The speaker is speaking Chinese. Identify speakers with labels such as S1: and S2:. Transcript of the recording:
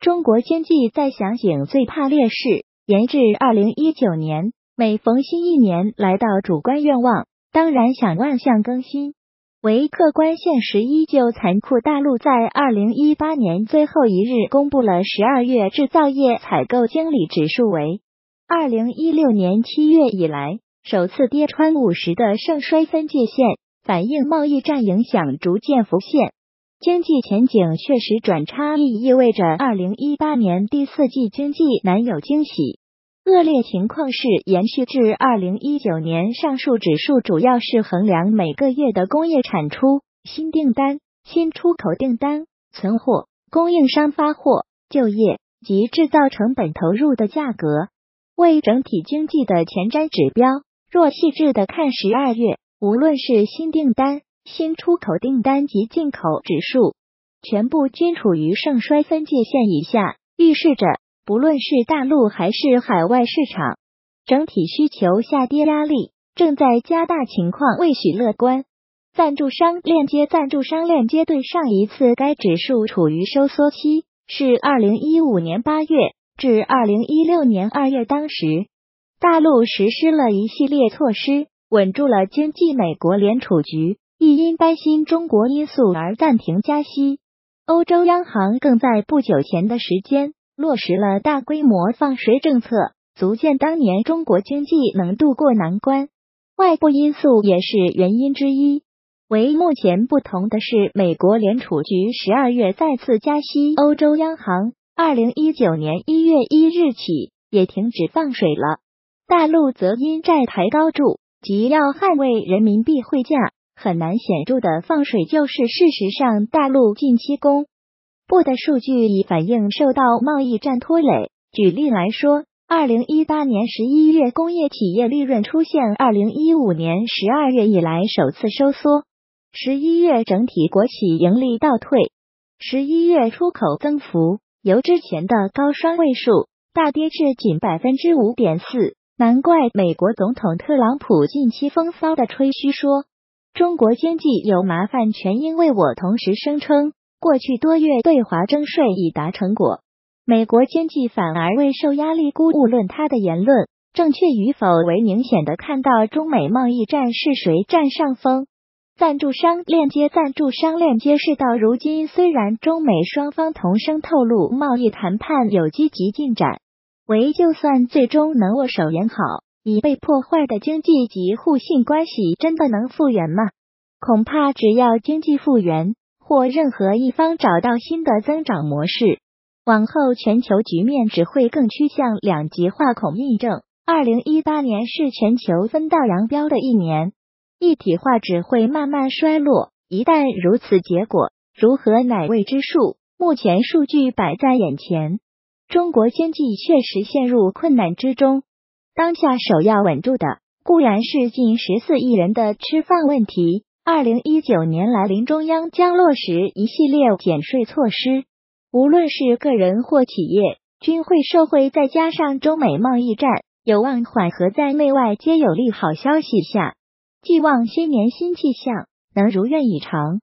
S1: 中国经济再响警最怕劣势，延至二零一九年。每逢新一年来到，主观愿望当然想万象更新，唯客观现实依旧残酷。大陆在二零一八年最后一日公布了十二月制造业采购经理指数为二零一六年七月以来首次跌穿五十的盛衰分界线，反映贸易战影响逐渐浮现。经济前景确实转差，亦意味着二零一八年第四季经济难有惊喜。恶劣情况是延续至二零一九年。上述指数主要是衡量每个月的工业产出、新订单、新出口订单、存货、供应商发货、就业及制造成本投入的价格，为整体经济的前瞻指标。若细致的看十二月，无论是新订单。新出口订单及进口指数全部均处于盛衰分界线以下，预示着不论是大陆还是海外市场，整体需求下跌压力正在加大，情况未许乐观。赞助商链接赞助商链接对上一次该指数处于收缩期是二零一五年八月至二零一六年二月，当时大陆实施了一系列措施，稳住了经济。美国联储局。亦因担心中国因素而暂停加息。欧洲央行更在不久前的时间落实了大规模放水政策，足见当年中国经济能度过难关。外部因素也是原因之一。唯目前不同的是，美国联储局十二月再次加息，欧洲央行二零一九年一月一日起也停止放水了。大陆则因债台高筑，即要捍卫人民币汇价。很难显著的放水，就是事实上，大陆近期公布的数据已反映受到贸易战拖累。举例来说，二零一八年十一月工业企业利润出现二零一五年十二月以来首次收缩，十一月整体国企盈利倒退，十一月出口增幅由之前的高双位数大跌至仅百分之五点四。难怪美国总统特朗普近期风骚的吹嘘说。中国经济有麻烦，全因为我同时声称过去多月对华征税已达成果，美国经济反而未受压力。姑勿论他的言论正确与否，为明显的看到中美贸易战是谁占上风。赞助商链接，赞助商链接是到如今，虽然中美双方同声透露贸易谈判有积极进展，唯就算最终能握手言好。已被破坏的经济及互信关系真的能复原吗？恐怕只要经济复原，或任何一方找到新的增长模式，往后全球局面只会更趋向两极化。恐印证，二零一八年是全球分道扬镳的一年，一体化只会慢慢衰落。一旦如此，结果如何乃未知数。目前数据摆在眼前，中国经济确实陷入困难之中。当下首要稳住的固然是近十四亿人的吃饭问题。二零一九年来临，中央将落实一系列减税措施，无论是个人或企业，均会受惠。再加上中美贸易战有望缓和，在内外皆有利好消息下，寄望新年新气象能如愿以偿。